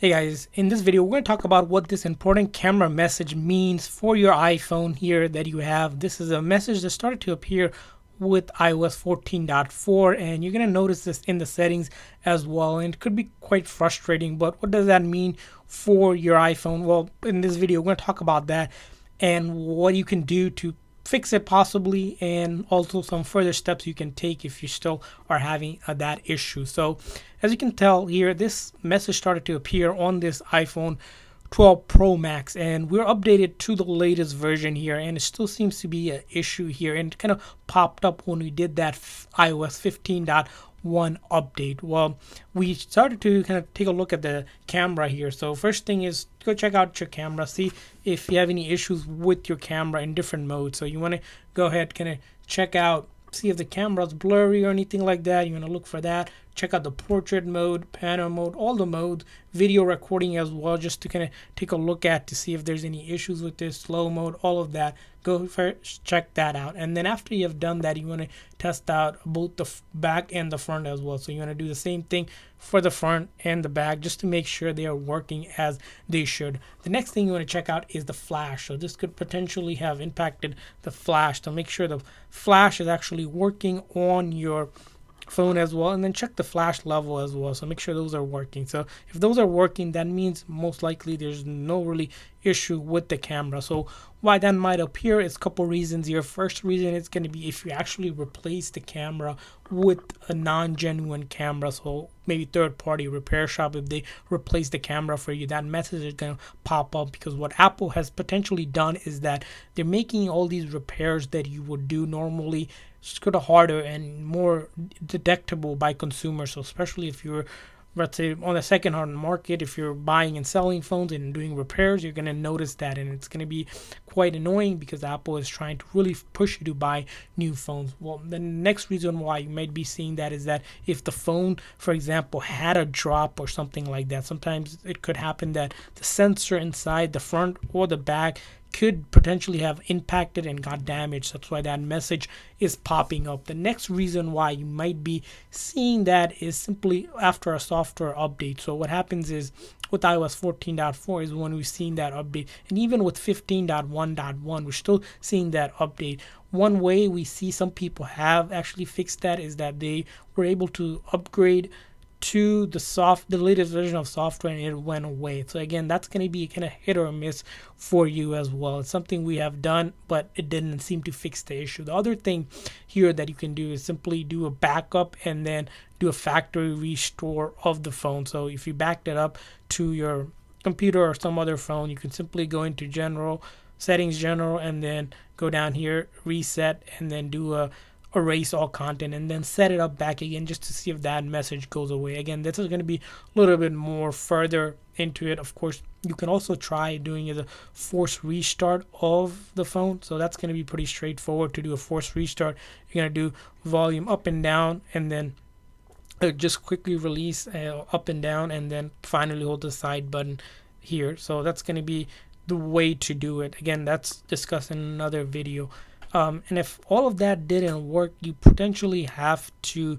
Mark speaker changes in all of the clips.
Speaker 1: Hey guys, in this video we're going to talk about what this important camera message means for your iPhone here that you have. This is a message that started to appear with iOS 14.4 and you're going to notice this in the settings as well and it could be quite frustrating but what does that mean for your iPhone? Well in this video we're going to talk about that and what you can do to fix it possibly and also some further steps you can take if you still are having uh, that issue. So as you can tell here this message started to appear on this iphone 12 pro max and we're updated to the latest version here and it still seems to be an issue here and kind of popped up when we did that ios 15.1 update. Well we started to kind of take a look at the camera here so first thing is go check out your camera see if you have any issues with your camera in different modes. So you want to go ahead kind of check out see if the camera's blurry or anything like that you want to look for that check out the portrait mode panel mode all the modes video recording as well just to kind of take a look at to see if there's any issues with this slow mode all of that. Go first check that out. And then after you have done that you want to test out both the back and the front as well. So you want to do the same thing for the front and the back just to make sure they are working as they should. The next thing you want to check out is the flash. So this could potentially have impacted the flash. To make sure the flash is actually working on your phone as well and then check the flash level as well. So make sure those are working. So if those are working that means most likely there's no really issue with the camera so why that might appear is a couple reasons Your first reason is going to be if you actually replace the camera with a non-genuine camera so maybe third party repair shop if they replace the camera for you that message is going to pop up because what apple has potentially done is that they're making all these repairs that you would do normally sort of harder and more detectable by consumers. So especially if you're let's say uh, on the second hand market if you're buying and selling phones and doing repairs you're going to notice that and it's going to be quite annoying because apple is trying to really push you to buy new phones. Well the next reason why you might be seeing that is that if the phone for example had a drop or something like that sometimes it could happen that the sensor inside the front or the back could potentially have impacted and got damaged. That's why that message is popping up. The next reason why you might be seeing that is simply after a software update. So what happens is with iOS 14.4 is when we've seen that update. And even with 15.1.1, we're still seeing that update. One way we see some people have actually fixed that is that they were able to upgrade to the soft the latest version of software and it went away. So again that's going to be kind of hit or miss for you as well. It's something we have done but it didn't seem to fix the issue. The other thing here that you can do is simply do a backup and then do a factory restore of the phone. So if you backed it up to your computer or some other phone you can simply go into general settings general and then go down here reset and then do a erase all content and then set it up back again just to see if that message goes away. Again this is going to be a little bit more further into it. Of course you can also try doing a force restart of the phone so that's going to be pretty straightforward to do a force restart. You're going to do volume up and down and then uh, just quickly release uh, up and down and then finally hold the side button here. So that's going to be the way to do it. Again that's discussed in another video um, and if all of that didn't work, you potentially have to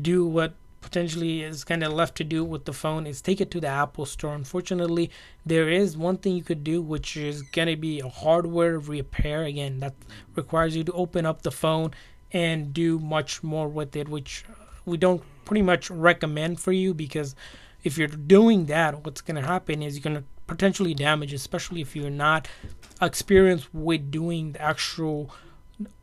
Speaker 1: do what potentially is kind of left to do with the phone is take it to the Apple store. Unfortunately, there is one thing you could do, which is going to be a hardware repair. Again, that requires you to open up the phone and do much more with it, which we don't pretty much recommend for you because if you're doing that, what's going to happen is you're going to potentially damage, especially if you're not experienced with doing the actual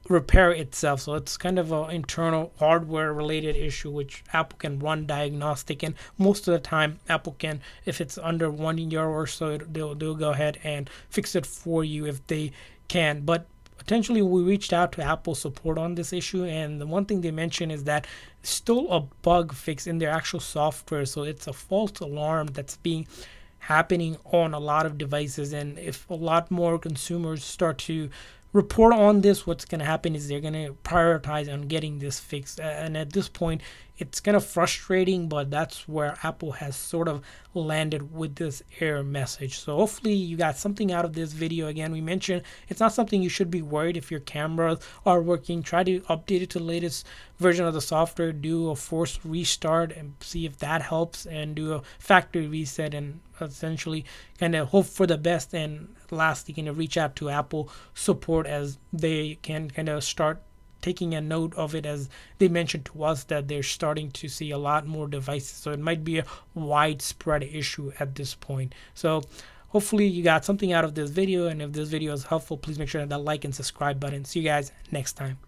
Speaker 1: repair itself. So it's kind of an internal hardware related issue which Apple can run diagnostic and most of the time Apple can if it's under one year or so they'll they'll go ahead and fix it for you if they can. But potentially we reached out to Apple support on this issue and the one thing they mentioned is that still a bug fix in their actual software so it's a false alarm that's being happening on a lot of devices and if a lot more consumers start to report on this what's going to happen is they're going to prioritize on getting this fixed and at this point it's kind of frustrating, but that's where Apple has sort of landed with this error message. So hopefully you got something out of this video. Again, we mentioned it's not something you should be worried if your cameras are working. Try to update it to the latest version of the software, do a forced restart and see if that helps and do a factory reset and essentially kind of hope for the best and lastly kind of reach out to Apple support as they can kind of start taking a note of it as they mentioned to us that they're starting to see a lot more devices. So it might be a widespread issue at this point. So hopefully you got something out of this video. And if this video is helpful, please make sure that like and subscribe button. See you guys next time.